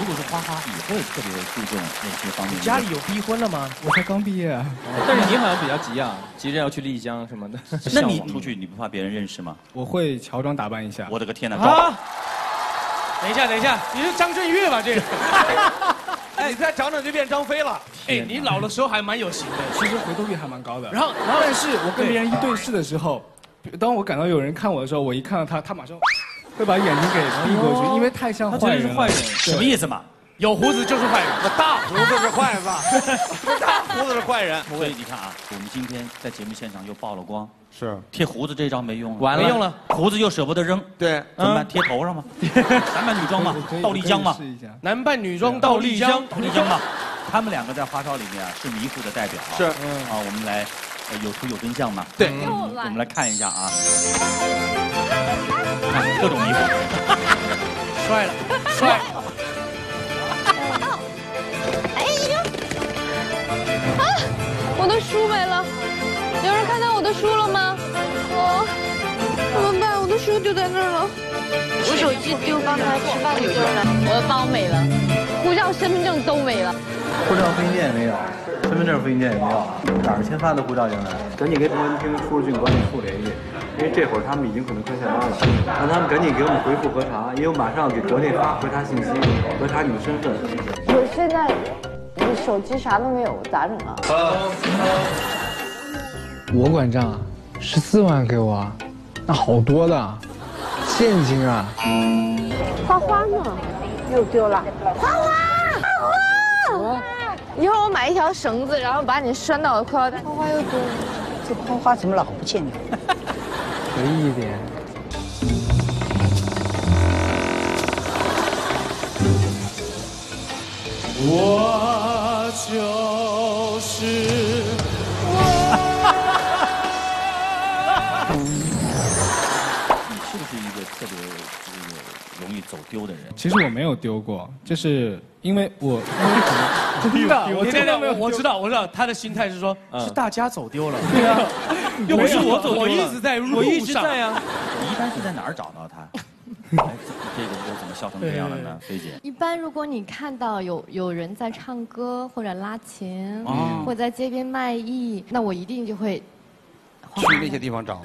如果是花花，你会特别注重哪些方面？家里有逼婚了吗？我才刚毕业啊。但是你好像比较急啊，急着要去丽江什么的。那你出去你不怕别人认识吗？我会乔装打扮一下。我的个天哪！啊！等一下，等一下，你是张震岳吧？这个。哎，你再长长就变张飞了。哎，你老的时候还蛮有型的，其实回头率还蛮高的。然后，然后，但是我跟别人一对视的时候，当我感到有人看我的时候，我一看到他，他马上会把眼睛给闭过去，因为太像坏人。坏人，什么意思嘛？有胡子就是坏人，大胡子是坏子，大胡子是坏人。所以你看啊，我们今天在节目现场又曝了光，是贴胡子这招没用了，完了，没用了，胡子又舍不得扔，对，怎么办？贴头上吗？男扮女装嘛，到丽江嘛，试一下。男扮女装到丽江，到丽江嘛。他们两个在花哨里面啊是迷糊的代表啊，是啊，我们来有图有真相嘛。对，我们来看一下啊，看各种迷惑，帅了，帅。哎呀！啊，我的书没了，有人看到我的书了吗？我怎么办？我的书丢在那儿了。我手机丢刚才吃饭的地儿了。我的包没了，身份证都没了。护照复印件也没有，身份证复印件也没有，哪儿签发的护照进来？赶紧跟公安厅出入境管理处联系，因为这会儿他们已经可能快下班了，让他们赶紧给我们回复核查，因为我马上要给国内发核查信息，核查你的身份。我现在你手机啥都没有，咋整啊？我管账，十四万给我，那好多的，现金啊。花花呢？又丢了。花花，花花！以后我买一条绳子，然后把你拴到我裤腰带。花花又丢了。这花花怎么老不见你？随意一点。我就是你是不是一个特别这个容易走丢的人？其实我没有丢过，就是因为我真的，我真的没有。我知道，我知道他的心态是说，是大家走丢了。对啊，又不是我走丢了，我一直在路上。我一直在呀。你一般是在哪儿找到他？哎 这个又怎么笑成这样了呢？菲姐，一般如果你看到有有人在唱歌或者拉琴，哦或者在街边卖艺，那我一定就会去那些地方找。啊，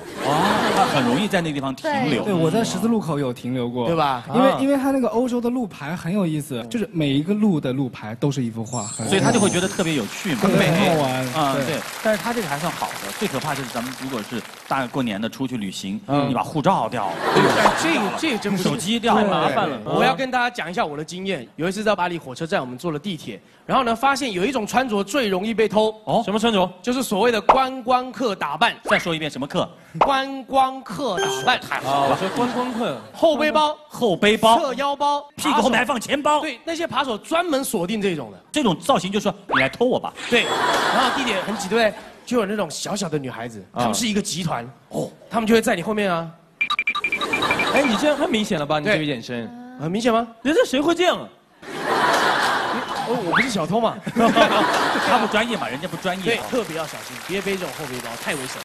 他很容易在那个地方停留。对，我在十字路口有停留过，对吧因为啊因为它那个欧洲的路牌很有意思，就是每一个路的路牌都是一幅画，所以他就会觉得特别有趣嘛，很美好玩啊，对对。但是他这个还算好的，最可怕就是咱们如果是大过年的出去旅行，嗯你把护照掉了，哎这个这个真不行手机掉了，太麻烦了。我要跟大家讲一下我的经验。有一次在巴黎火车站，我们坐了地铁，然后呢，发现有一种穿着最容易被偷。哦，什么穿着？就是所谓的观光客打扮。再说一遍，什么课？观光客打扮。太好了，说观光客。后背包、后背包、侧腰包、屁股后面还放钱包。对，那些扒手专门锁定这种的。这种造型就说你来偷我吧。对，然后地点很挤，对不对？就有那种小小的女孩子，她们是一个集团，哦，她们就会在你后面啊。哎，你这样太明显了吧？你这个眼神，很明显吗？人家谁会这样啊？哦，我不是小偷嘛。他不专业嘛，人家不专业对啊，特别要小心，别背这种后背包，太危险了。